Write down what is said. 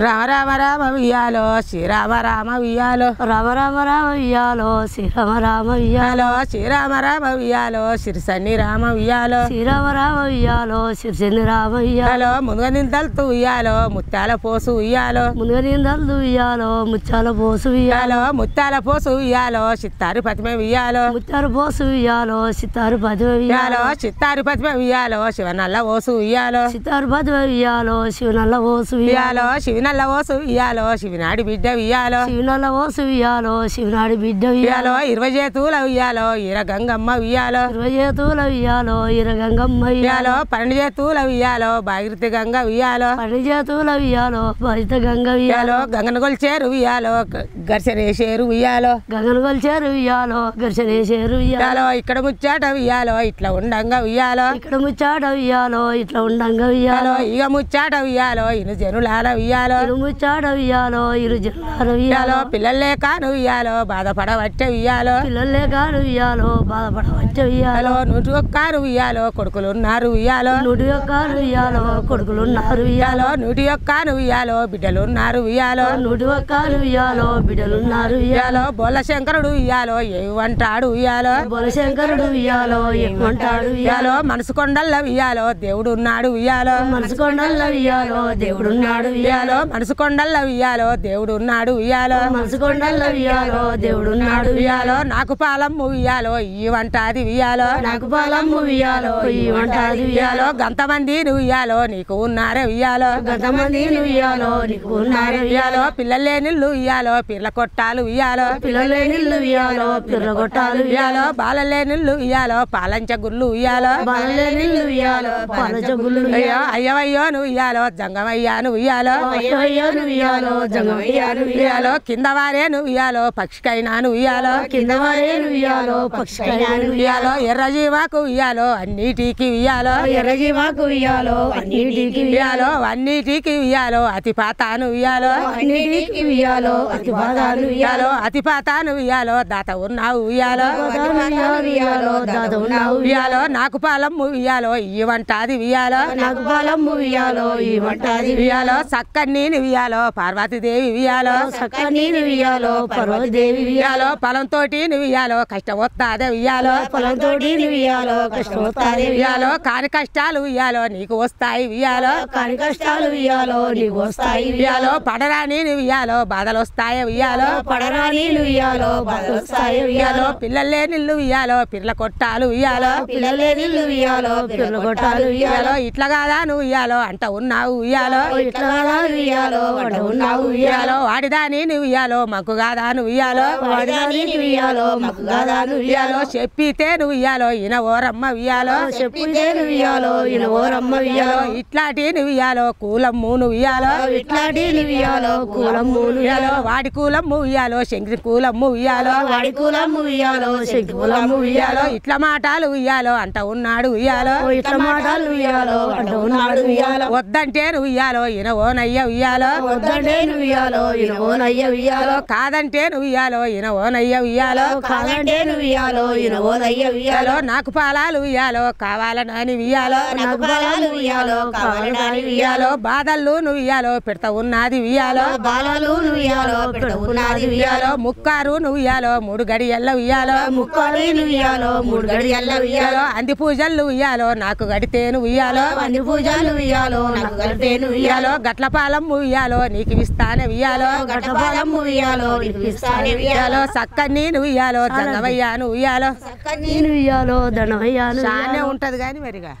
రామ రామ రామ వియ్యాలో శ్రీరామ రామ వియ్యాలో రామ రామ రామ వియ్యాలో శ్రీరామ రామ వియ్యాలో శ్రీరామ రామ వియ్యాలో సిరిసన్ని రామ వియ్యాలో శ్రీరామ రామ వియ్యాలో శిర్షని రామ వియ్యాలో ముందుగా నిందలతో ఉయ్యాలో ముత్యాల పోసు ఉయ్యాలో. ముందుగా నీందలు వియ్యాలో ముత్యాల పోసు వియ్యాలో ఉయ్యాలో ముత్యాల పోసు ఉయ్యాలో చిత్తారు పతిమే ఉయ్యాలో. ముత్యాల పోసు వియ్యాలో సితారు పదివ వియ్యాలో ఉయ్యాలో చిత్తారు పతిమే ఉయ్యాలో శివనల్ల ఓసు ఉయ్యాలో. సితారు పదివ వియ్యాలో శివనల్ల పోసు వియ్యాలో ఉయ్యాలో శివనల్ల ఓసు ఉయ్యాలో శివనాడి బిడ్డ ఉయ్యాలో శివనల్ల పోసు వియ్యాలో శివనాడి బిడ్డ ఉయ్యాలో ఇరవై చేతుల ఉయ్యాలో ఈర గంగమ్మ ఉయ్యాలో ఇరవై చేతుల వియ్యాలో ఇరగంగమ్మ వియ్యాలో ఉయ్యాలో పన్నెండు చేతుల ఉయ్యాలో భాగీరథి గంగ ఉయ్యాలో పడి చేతుల వియ్యాలో భరిత గంగ ఉయ్యాలో గంగన కొలిచేరు ఉయ్యాలో ఘర్షణ వేసేరు ఉయ్యాలో గగన కొలిచారు వియ్యాలో ఘర్షణ చేరు వియ్యాలో ఉయ్యాలో ఇక్కడ ముచ్చాట ఉయ్యాలో ఇట్లా ఉండంగా ఉయ్యాలో ఇక్కడ ముచ్చాట వియ్యాలో ఇట్లా ఉండంగా ఉయ్యాలో ఇక ముచ్చాట ఉయ్యాలో ఇను జనులాల ఉయ్యాలో ఇరు ముచ్చాట వియ్యాలో ఇరు జల్లార ఉయ్యాలో పిల్లలే కాను ఉయ్యాలో బాధపడవచ్చే ఉయ్యాలో పిల్లలే కాను వియ్యాలో బాధపడవచ్చే వియ్యాలో ఉయ్యాలో నూటి ఒక్కారు ఉయ్యాలో కొడుకులున్నారు ఉయ్యాలో నుడి యొక్క వియ్యాలో కొడుకులు ఉన్నారు ఉయ్యాలో నూటి ఒక్కాను ఉయ్యాలో బిడ్డలున్నారు ఉయ్యాలో నుడి ఒక్క వియ్యాలో బిడ్డలు ఉన్నారు ఉయ్యాలో బోల శంకరుడు ఉయ్యాలో ఏమంటాడు ఉయ్యాలో బొలశంకరుడు వియ్యాలో ఏమంటాడు వియ్యాలో ఉయ్యాలో మనసు కొండల్ల ఉయ్యాలో దేవుడు ఉన్నాడు ఉయ్యాలో మనసు కొండల్లో వియ్యాలో దేవుడున్నాడు వియ్యాలో ఉయ్యాలో మనసు కొండల్ల ఉయ్యాలో దేవుడు ఉన్నాడు ఉయ్యాలో. మనసు కొండల్లో వియ్యాలో దేవుడున్నాడు ఉయ్యాలో. నాకు పాలం ఉయ్యాలో ఈ వంటాది ఉయ్యాలో. నాకు పాలమ్ము వియ్యాలో ఈ వంటాది వియ్యాలో ఉయ్యాలో గంతమంది ఉయ్యాలో నీకు ఉన్నారే ఉయ్యాలో. గతమంది వియ్యాలో నీకు ఉన్నారు ఉయ్యాలో. పిల్లలే నిల్లు ఉయ్యాలో పిల్ల కొట్టాలు ఉయ్యాలో. పిల్లలే నిల్లు వియ్యాలో పిల్ల కొట్టాలు ఉయ్యాలో. బాలలే నిల్లు ఉయ్యాలో పాలంచ గుళ్ళు ఉయ్యాలో. బాలలే నిల్లు వియ్యాలో పాలచగుళ్ళు అయ్యో అయ్యవయ్యో నువ్వు ఉయ్యాలో జంగమయ్యాను ఉయ్యాలో. అయ్యో నువ్వు అయ్యయ్యోను జంగమయ్యా నువ్వు ఉయ్యాలో కింద వారే నువ్వు ఇయ్యాలో పక్షికైనా నువ్వు ఉయ్యాలో కింద వారే నువ్వు వియ్యాలో పక్షికైనా నువ్వు ఎర్ర ఎర్రజీవాకు ఉయ్యాలో అన్నిటికి ఉయ్యాలో ఎర్రజీవాకు వియ్యాలో అన్నిటికి ఉయ్యాలో అన్నిటికి ఉయ్యాలో అతి పాతాను ఉయ్యాలో అన్నిటికి వియ్యాలో అతి బాధాలు ఉయ్యాలో అతి పాతాను ఉయ్యాలో దాత ఉన్నావు ఉయ్యాలో వియ్యాలో దాత ఉన్నావు ఉయ్యాలో నాకు పాలం ఉయ్యాలో ఇవ్వంటాది వంటాది నాకు పాలం వియ్యాలో ఇవ్వంటాది వంటాది చక్కని సక్కని ఉయ్యాలో పార్వతీదేవి ఉయ్యాలో సక్క నీరు వియ్యాలో పర్వతదేవి వియ్యాలో ఉయ్యాలో పొలంతోటి ఉయ్యాలో కష్టం వస్తాదే ఉయ్యాలో పొలంతోటి వియ్యాలో కష్టమవుతాది ఉయ్యాలో కాని కష్టాలు ఉయ్యాలో నీకు వస్తాయి ఉయ్యాలో కాని కష్టాలు వియ్యాలో నీకు వస్తాయి ఉయ్యాలో పడరాని ఉయ్యాలో బాధలు వస్తాయి ఉయ్యాలో పడరా నీళ్ళు వియ్యాలో బాధలు వస్తాయి ఉయ్యాలో పిల్లలే నిల్లు ఉయ్యాలో పిల్ల కొట్టాలు ఉయ్యాలో పిల్లలే నీళ్ళు వియ్యాలో పిల్లలు కొట్టాలు ఉయ్యాలో ఇట్లా కాదా నువ్వు ఉయ్యాలో అంట ఉన్నావు ఉయ్యాలో ఇట్లా వియ్యాలో వంట ఉన్నావు ఉయ్యాలో. వాడిదాని నువ్వు ఉయ్యాలో మాకు కాదా నువ్వు ఉయ్యాలో. వాడిదాని వియ్యాలో మాకు గాదాను ఉయ్యాలో. చెప్పితే నువ్వు ఉయ్యాలో ఈయన ఓరమ్మ ఉయ్యాలో. చెప్పితే వియ్యాలో ఈయన ఓరమ్మ ఉయ్యాలో. ఇట్లాంటి నువ్వు ఉయ్యాలో కూలమ్ము నువ్వు ఉయ్యాలో. ఇట్లాంటి వియ్యాలో కూలమ్ములు ఉయ్యాలో. వాడి కూలమ్ము ఉయ్యాలో శంకరి కూలమ్ము ఉయ్యాలో. వాడి కూలమ్ము వియ్యాలో శంకి కూలమ్ము ఉయ్యాలో. ఇట్లా మాటలు ఉయ్యాలో అంట ఉన్నాడు ఉయ్యాలో. ఇట్లా మాటలు వియ్యాలో అంటూ ఉన్నాడు వియ్యాలో వద్దంటే నువ్వు ఉయ్యాలో ఈయన ఓనయ్య ఉయ్యాలో వద్దంటే నువ్వు వియ్యాలో ఈయన ఓనయ్య వియ్యాలో కాదంటే నువ్వు ఉయ్యాలో ఈయన ఓనయ్య ఉయ్యాలో? కాదంటే నువ్వు వియ్యాలో ఈయన ఓనయ్య ఉయ్యాలో? నాకు పాలాలు ఉయ్యాలో కావాలని ఉయ్యాలో నాకు బాలాలు వియ్యాలో కావాలని ఉయ్యాలో బాధలు నువ్వు ఉయ్యాలో పెడతా ఉన్నది ఉయ్యాలో? బాలాలు నువ్వు వియ్యాలో పెడత ఉన్నది ఉయ్యాలో? ముక్కారు నువ్వు ఉయ్యాలో మూడు గడియల్ల ఉయ్యాలో? ముక్కాలు నువ్వు వియ్యాలో మూడు గడియల్ల ఉయ్యాలో? అంది పూజలు ఉయ్యాలో నాకు గడితేను ఉయ్యాలో అన్ని పూజలు వియ్యాలో నాకు వియ్యాలో ఉయ్యాలో గట్ల పాలం ఉయ్యాలో నీకు ఇస్తానే ఉయ్యాలో గట్టపాలమ్ము వియ్యాలో నీకు ఇస్తానే వియ్యాలో ఉయ్యాలో సక్కని నువ్వు ఉయ్యాలో జంగమయ్యాను ఉయ్యాలో నేను వియ్యాలో దండమయ్యాను చానే ఉంటది కానీ మరిగా.